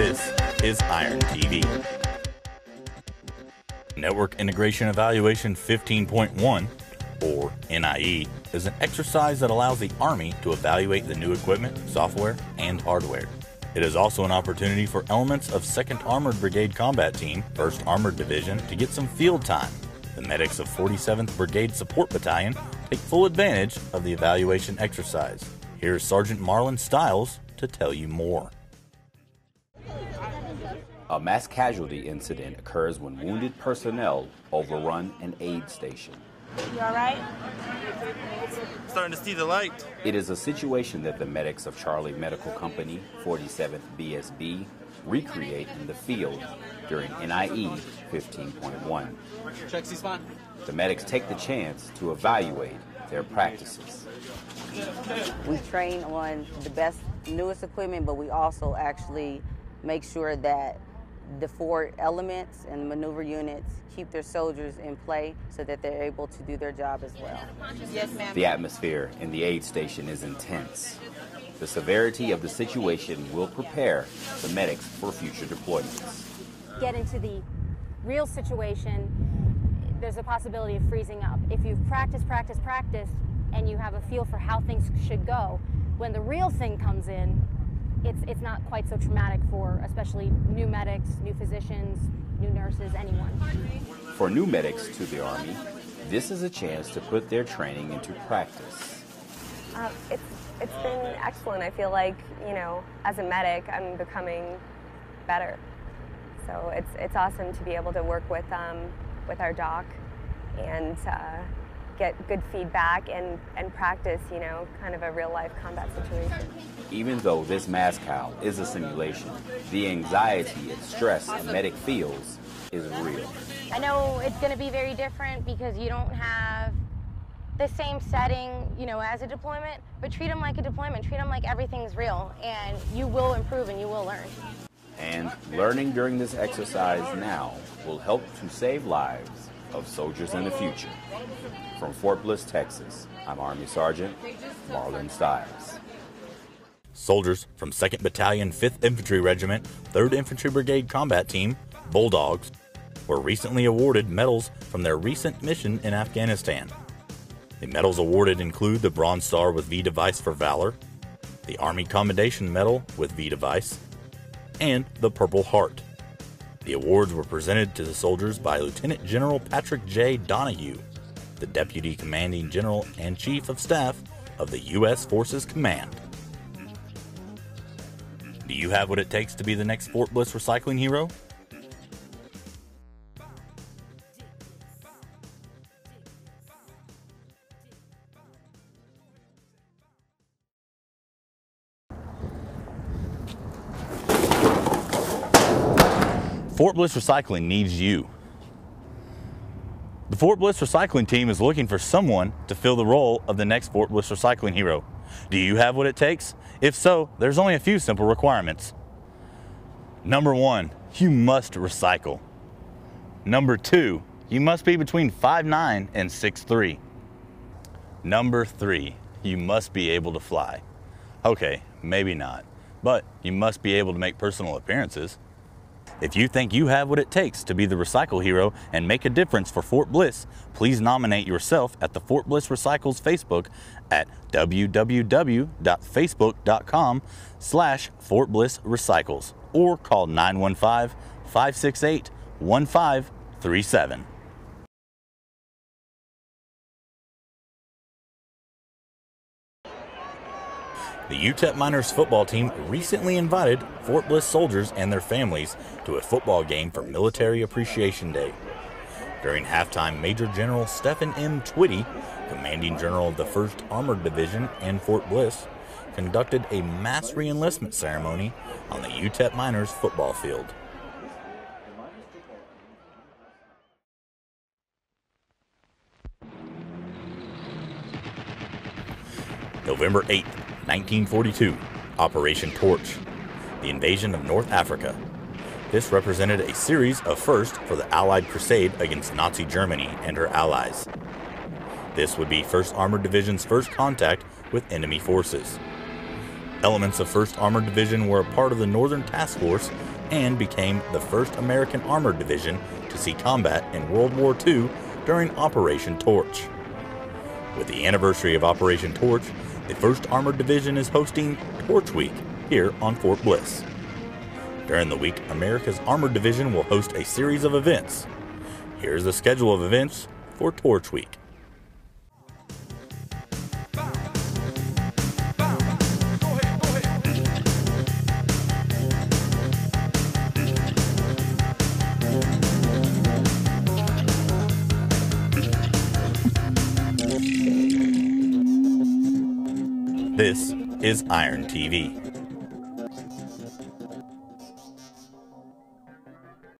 This is Iron TV. Network Integration Evaluation 15.1, or NIE, is an exercise that allows the Army to evaluate the new equipment, software, and hardware. It is also an opportunity for elements of 2nd Armored Brigade Combat Team, 1st Armored Division, to get some field time. The medics of 47th Brigade Support Battalion take full advantage of the evaluation exercise. Here's Sergeant Marlon Stiles to tell you more. A mass casualty incident occurs when wounded personnel overrun an aid station. You all right? Starting to see the light. It is a situation that the medics of Charlie Medical Company, 47th BSB, recreate in the field during NIE 15.1. Check C-spot. The medics take the chance to evaluate their practices. We train on the best, newest equipment, but we also actually make sure that the four elements and the maneuver units keep their soldiers in play so that they're able to do their job as well. Yes, ma'am. The atmosphere in the aid station is intense. The severity of the situation will prepare the medics for future deployments. Get into the real situation, there's a possibility of freezing up. If you've practiced, practiced, practiced, and you have a feel for how things should go, when the real thing comes in, it's, it's not quite so traumatic for especially new medics, new physicians, new nurses, anyone. For new medics to the Army, this is a chance to put their training into practice. Uh, it's it's been excellent. I feel like you know, as a medic, I'm becoming better. So it's it's awesome to be able to work with um, with our doc and uh, get good feedback and and practice. You know, kind of a real life combat situation. Even though this MASCAL is a simulation, the anxiety and stress a medic feels is real. I know it's going to be very different because you don't have the same setting, you know, as a deployment, but treat them like a deployment. Treat them like everything's real, and you will improve and you will learn. And learning during this exercise now will help to save lives of soldiers in the future. From Fort Bliss, Texas, I'm Army Sergeant Marlon Stiles. Soldiers from 2nd Battalion, 5th Infantry Regiment, 3rd Infantry Brigade Combat Team, Bulldogs, were recently awarded medals from their recent mission in Afghanistan. The medals awarded include the Bronze Star with V Device for Valor, the Army Commendation Medal with V Device, and the Purple Heart. The awards were presented to the soldiers by Lieutenant General Patrick J. Donahue, the Deputy Commanding General and Chief of Staff of the U.S. Forces Command. Do you have what it takes to be the next Fort Bliss recycling hero? Fort Bliss Recycling needs you. The Fort Bliss Recycling team is looking for someone to fill the role of the next Fort Bliss Recycling hero. Do you have what it takes? If so, there's only a few simple requirements. Number one, you must recycle. Number two, you must be between 5'9 and 6'3. Number three, you must be able to fly. Okay, maybe not, but you must be able to make personal appearances. If you think you have what it takes to be the recycle hero and make a difference for Fort Bliss, please nominate yourself at the Fort Bliss Recycles Facebook at www.facebook.com slash Fort Bliss Recycles or call 915-568-1537. The UTEP Miners football team recently invited Fort Bliss soldiers and their families to a football game for Military Appreciation Day. During halftime, Major General Stephen M. Twitty, commanding general of the 1st Armored Division and Fort Bliss, conducted a mass reenlistment ceremony on the UTEP Miners football field. November 8, 1942, Operation Torch, the invasion of North Africa. This represented a series of firsts for the Allied crusade against Nazi Germany and her allies. This would be 1st Armored Division's first contact with enemy forces. Elements of 1st Armored Division were a part of the Northern Task Force and became the first American Armored Division to see combat in World War II during Operation Torch. With the anniversary of Operation Torch, the 1st Armored Division is hosting Torch Week here on Fort Bliss. During the week, America's Armored Division will host a series of events. Here's the schedule of events for Torch Week. This is Iron TV.